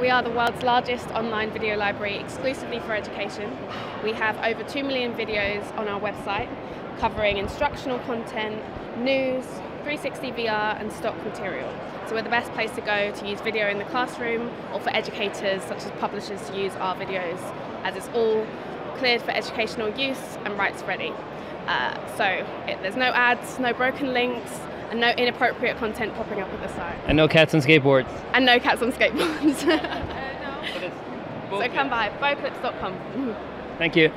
We are the world's largest online video library exclusively for education. We have over 2 million videos on our website covering instructional content, news, 360 VR and stock material. So we're the best place to go to use video in the classroom or for educators such as publishers to use our videos as it's all cleared for educational use and rights ready. Uh, so it, there's no ads, no broken links, and no inappropriate content popping up at the site. And no cats on skateboards. And no cats on skateboards. so come by, boclips.com. Thank you.